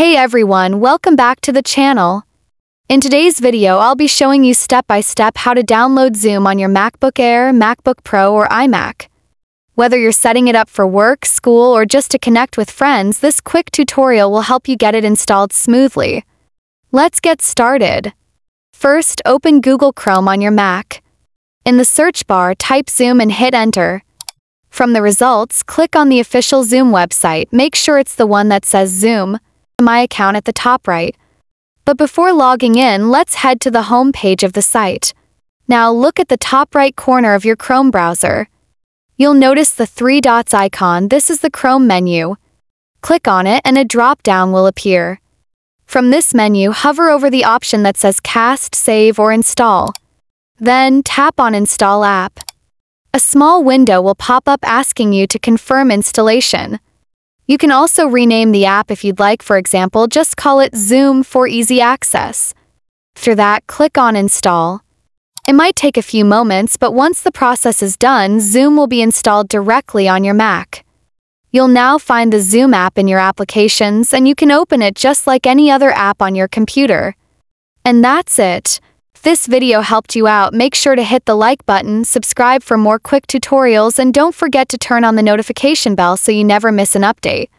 Hey everyone, welcome back to the channel. In today's video, I'll be showing you step by step how to download Zoom on your MacBook Air, MacBook Pro, or iMac. Whether you're setting it up for work, school, or just to connect with friends, this quick tutorial will help you get it installed smoothly. Let's get started. First, open Google Chrome on your Mac. In the search bar, type Zoom and hit enter. From the results, click on the official Zoom website. Make sure it's the one that says Zoom, my account at the top right. But before logging in, let's head to the home page of the site. Now look at the top right corner of your Chrome browser. You'll notice the three dots icon. This is the Chrome menu. Click on it and a drop-down will appear. From this menu, hover over the option that says Cast, Save, or Install. Then tap on Install App. A small window will pop up asking you to confirm installation. You can also rename the app if you'd like, for example, just call it Zoom for easy access. After that, click on Install. It might take a few moments, but once the process is done, Zoom will be installed directly on your Mac. You'll now find the Zoom app in your applications and you can open it just like any other app on your computer. And that's it. If this video helped you out, make sure to hit the like button, subscribe for more quick tutorials, and don't forget to turn on the notification bell so you never miss an update.